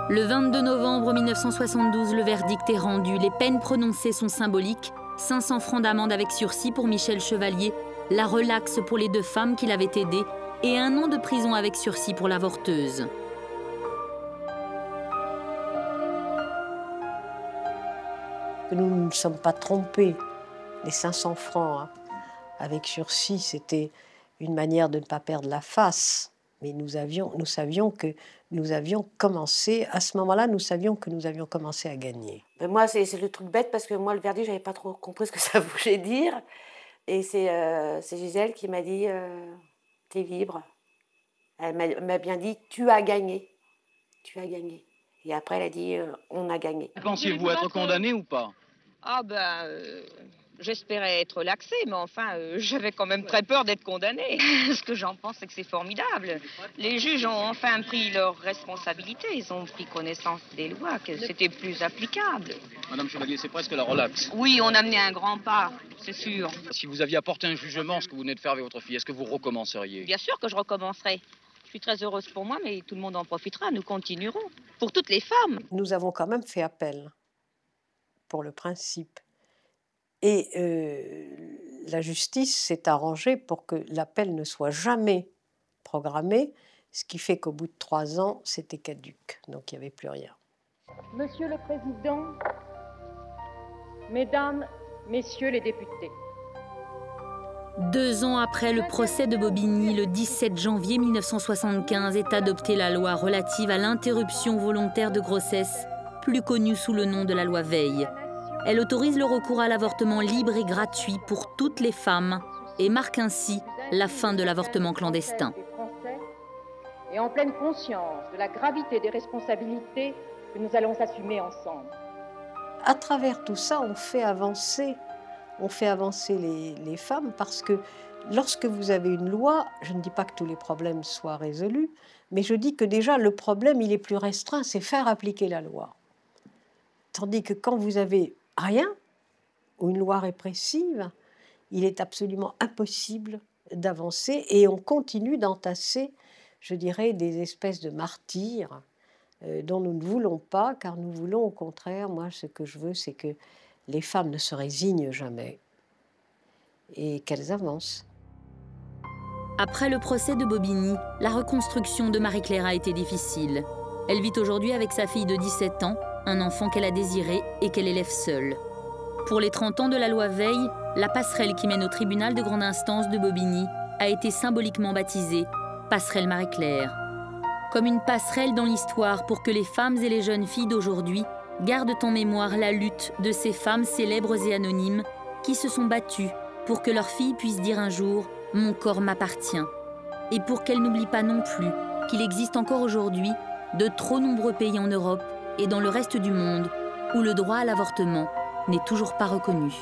Le 22 novembre 1972, le verdict est rendu. Les peines prononcées sont symboliques. 500 francs d'amende avec sursis pour Michel Chevalier, la relaxe pour les deux femmes qui l'avaient aidé et un an de prison avec sursis pour l'avorteuse. Nous ne nous sommes pas trompés. Les 500 francs hein, avec sursis, c'était une manière de ne pas perdre la face. Mais nous, avions, nous savions que nous avions commencé, à ce moment-là, nous savions que nous avions commencé à gagner. Moi, c'est le truc bête parce que moi, le verdict, j'avais pas trop compris ce que ça voulait dire. Et c'est euh, Gisèle qui m'a dit euh, T'es libre. Elle m'a bien dit Tu as gagné. Tu as gagné. Et après, elle a dit euh, On a gagné. Pensiez-vous être condamné ou pas? Ah, ben. Euh, j'espérais être laxée, mais enfin, euh, j'avais quand même très peur d'être condamnée. Ce que j'en pense, c'est que c'est formidable. Les juges ont enfin pris leurs responsabilités. Ils ont pris connaissance des lois, que c'était plus applicable. Madame Chevalier, c'est presque la relaxe. Oui, on a mené un grand pas, c'est sûr. Si vous aviez apporté un jugement, ce que vous venez de faire avec votre fille, est-ce que vous recommenceriez? Bien sûr que je recommencerai. Je suis très heureuse pour moi, mais tout le monde en profitera. Nous continuerons. Pour toutes les femmes. Nous avons quand même fait appel pour le principe. Et euh, la justice s'est arrangée pour que l'appel ne soit jamais programmé, ce qui fait qu'au bout de trois ans, c'était caduque. Donc il n'y avait plus rien. Monsieur le Président, Mesdames, Messieurs les députés, deux ans après le procès de Bobigny, le 17 janvier 1975, est adoptée la loi relative à l'interruption volontaire de grossesse, plus connue sous le nom de la loi Veil. Elle autorise le recours à l'avortement libre et gratuit pour toutes les femmes et marque ainsi la fin de l'avortement clandestin. Et en pleine conscience de la gravité des responsabilités que nous allons assumer ensemble. À travers tout ça, on fait avancer, on fait avancer les, les femmes parce que lorsque vous avez une loi, je ne dis pas que tous les problèmes soient résolus, mais je dis que déjà le problème, il est plus restreint, c'est faire appliquer la loi. Tandis que quand vous avez rien, ou une loi répressive, il est absolument impossible d'avancer et on continue d'entasser, je dirais, des espèces de martyrs euh, dont nous ne voulons pas, car nous voulons au contraire, moi ce que je veux, c'est que les femmes ne se résignent jamais et qu'elles avancent. Après le procès de Bobigny, la reconstruction de Marie-Claire a été difficile. Elle vit aujourd'hui avec sa fille de 17 ans un enfant qu'elle a désiré et qu'elle élève seule. Pour les 30 ans de la loi Veil, la passerelle qui mène au tribunal de grande instance de Bobigny a été symboliquement baptisée Passerelle Marie-Claire. Comme une passerelle dans l'histoire pour que les femmes et les jeunes filles d'aujourd'hui gardent en mémoire la lutte de ces femmes célèbres et anonymes qui se sont battues pour que leurs filles puissent dire un jour ⁇ Mon corps m'appartient ⁇ et pour qu'elles n'oublient pas non plus qu'il existe encore aujourd'hui de trop nombreux pays en Europe et dans le reste du monde où le droit à l'avortement n'est toujours pas reconnu.